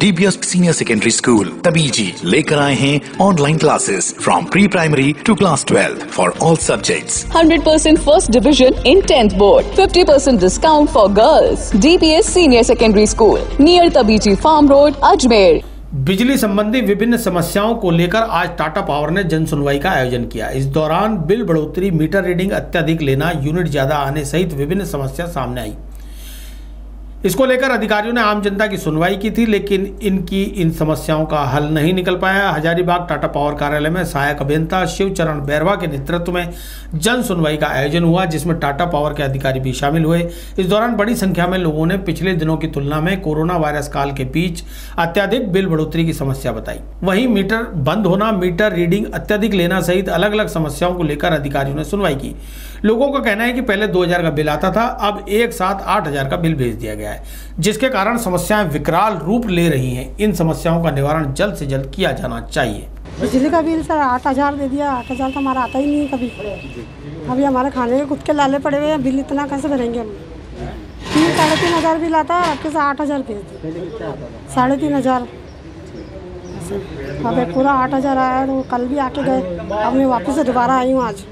DBS senior secondary school Tabiji लेकर आए हैं online classes from pre primary to class twelve for all subjects 100% first division in 10th board. 50% discount for girls. DPS Senior Secondary School near Tabiji farm road Ajmer बिजली संबंधी विभिन्न समस्याओं को लेकर आज टाटा पावर ने जन सुनवाई का आयोजन किया। इस दौरान बिल बढ़ोतरी मीटर रीडिंग अत्यधिक लेना यूनिट ज़्यादा आने सहित विभिन्न समस्या सामने आई। इसको लेकर अधिकारियों ने आम जनता की सुनवाई की थी, लेकिन इनकी इन समस्याओं का हल नहीं निकल पाया। हजारीबाग टाटा पावर कार्यालय में सहायक अभियंता शिवचरण बैरवा के नेतृत्व में जन सुनवाई का आयोजन हुआ, जिसमें टाटा पावर के अधिकारी भी शामिल हुए। इस दौरान बड़ी संख्या में लोगों ने पिछले दिनों की तुलना में कोरोना वायरस काल के बीच अत्यधिक बिल बढ़ोतरी की समस्या बताई। वहीं मीटर बंद होना, मीटर रीडिंग अत्यधिक लेना सहित अलग अलग समस्याओं को लेकर अधिकारियों ने सुनवाई की। लोगों का कहना है कि पहले 2000 का बिल आता था, अब एक साथ 8000 का बिल भेज दिया गया। है जिसके कारण समस्याएँ विकराल रूप ले रही हैं। इन समस्याओं का निवारण जल्द से जल्द किया जाना चाहिए। बिजली का बिल सर आठ हज़ार दे दिया आठ हज़ार तो हमारा आता ही नहीं है कभी। अभी हमारे खाने के खुद के लाले पड़े हुए हैं बिल इतना कैसे भरेंगे हम? तीन साढ़े तीन हज़ार बिल आता है आपके से आठ हज़ार भेज दिए साढ़े तीन हज़ार। अब पूरा आठ हज़ार आया तो कल भी आके गए। अब मैं वापस से दोबारा आई हूँ आज।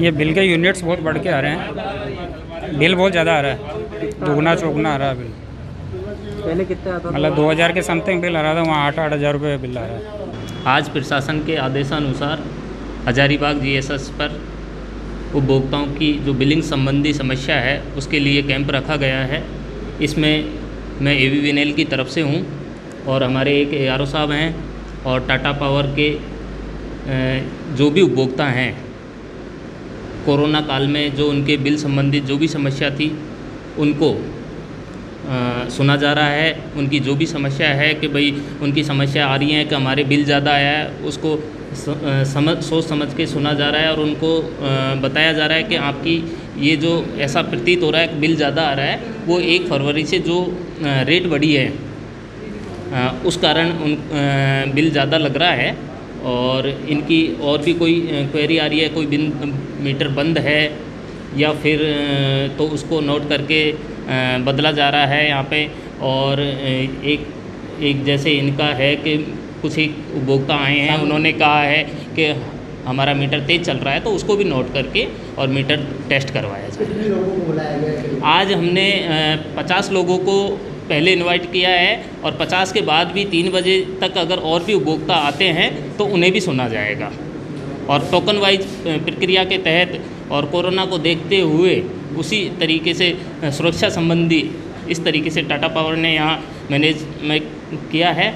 ये बिल के यूनिट्स बहुत बढ़ के आ रहे हैं। बिल बहुत ज़्यादा आ रहा है। दुगना चौगुना आ रहा है बिल। पहले कितना आता मतलब दो हज़ार के समथिंग बिल आ रहा था वहाँ आठ आठ हज़ार रुपये बिल आ रहा है। आज प्रशासन के आदेशानुसार हजारीबाग जीएसएस पर उपभोक्ताओं की जो बिलिंग संबंधी समस्या है उसके लिए कैंप रखा गया है। इसमें मैं ए वी विनेल की तरफ़ से हूँ और हमारे एक ए आर ओ साहब हैं और टाटा पावर के जो भी उपभोक्ता हैं कोरोना काल में जो उनके बिल संबंधित जो भी समस्या थी उनको अ, सुना जा रहा है। उनकी जो भी समस्या है कि भाई उनकी समस्या आ रही है कि हमारे बिल ज़्यादा आया है उसको स- अ, समझ सोच समझ के सुना जा रहा है और उनको अ, बताया जा रहा है कि आपकी ये जो ऐसा प्रतीत हो रहा है कि बिल ज़्यादा आ रहा है वो एक फरवरी से जो रेट बढ़ी है उस कारण उन बिल ज़्यादा लग रहा है। और इनकी और भी कोई क्वेरी आ रही है कोई बिन मीटर बंद है या फिर तो उसको नोट करके बदला जा रहा है यहाँ पे। और एक एक जैसे इनका है कि कुछ ही उपभोक्ता आए हैं उन्होंने कहा है कि हमारा मीटर तेज़ चल रहा है तो उसको भी नोट करके और मीटर टेस्ट करवाया जाए। आज हमने पचास लोगों को पहले इनवाइट किया है और 50 के बाद भी तीन बजे तक अगर और भी उपभोक्ता आते हैं तो उन्हें भी सुना जाएगा। और टोकन वाइज प्रक्रिया के तहत और कोरोना को देखते हुए उसी तरीके से, सुरक्षा संबंधी इस तरीके से टाटा पावर ने यहाँ मैनेज, में किया है।